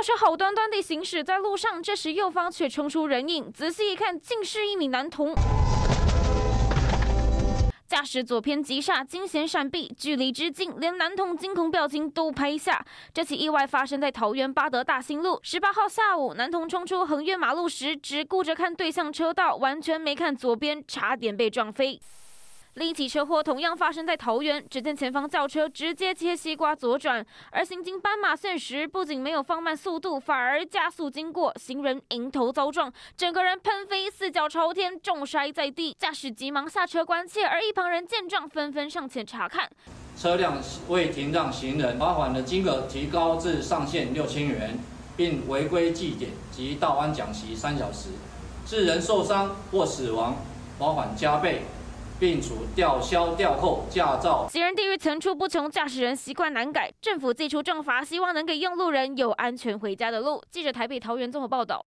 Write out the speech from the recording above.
轿车好端端地行驶在路上，这时右方却冲出人影，仔细一看，竟是一名男童。驾驶左偏急刹，惊险闪避，距离之近，连男童惊恐表情都拍下。这起意外发生在桃园八德大兴路，十八号下午，男童冲出横越马路时，只顾着看对向车道，完全没看左边，差点被撞飞。另一起车祸同样发生在桃园，只见前方轿车直接切西瓜左转，而行经斑马线时，不仅没有放慢速度，反而加速经过，行人迎头遭撞，整个人喷飞，四脚朝天，重摔在地。驾驶急忙下车关切，而一旁人见状纷纷上前查看。车辆未停让行人，罚款的金额提高至上限六千元，并违规记点及道安讲习三小时，致人受伤或死亡，罚款加倍。并处吊销、吊扣驾照。行人地狱层出不穷，驾驶人习惯难改，政府祭出重罚，希望能给用路人有安全回家的路。记者台北桃园综合报道。